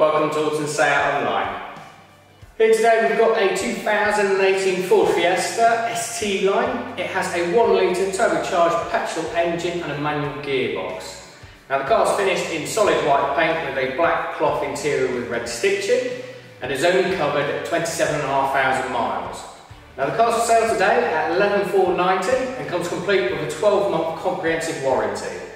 Welcome to Horton Online. Here today we've got a 2018 Ford Fiesta ST line. It has a 1 litre turbocharged petrol engine and a manual gearbox. Now the car's finished in solid white paint with a black cloth interior with red stitching and is only covered 27,500 miles. Now the car's for sale today at 11,490 and comes complete with a 12 month comprehensive warranty.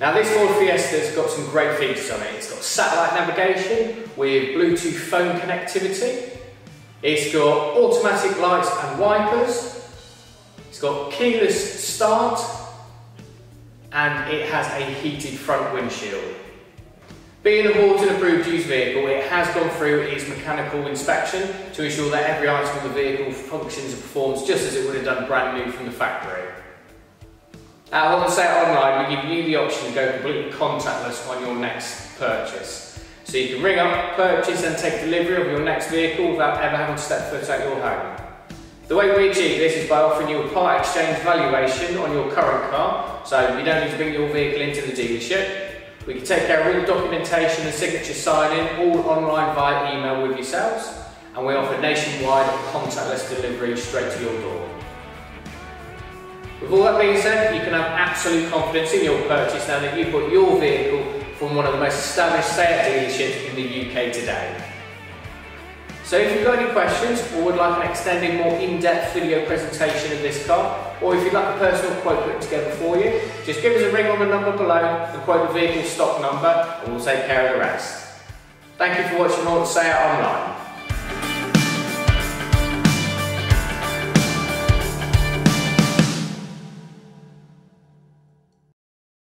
Now this Ford Fiesta's got some great features on it. It's got satellite navigation with Bluetooth phone connectivity. It's got automatic lights and wipers. It's got keyless start and it has a heated front windshield. Being a Horton approved used vehicle, it has gone through its mechanical inspection to ensure that every item of the vehicle functions and performs just as it would have done brand new from the factory. Uh, At Horton Seat Online, we give you the option to go completely contactless on your next purchase. So you can ring up, purchase and take delivery of your next vehicle without ever having to step foot out your home. The way we achieve this is by offering you a part exchange valuation on your current car, so you don't need to bring your vehicle into the dealership. We can take care of all the documentation and signature signing, all online via email with yourselves, and we offer nationwide contactless delivery straight to your door. With all that being said, you can have absolute confidence in your purchase now that you've got your vehicle from one of the most established Seat dealerships in the UK today. So if you've got any questions or would like an extended more in-depth video presentation of this car, or if you'd like a personal quote put together for you, just give us a ring on the number below and quote the vehicle stock number and we'll take care of the rest. Thank you for watching Horton Seat Online.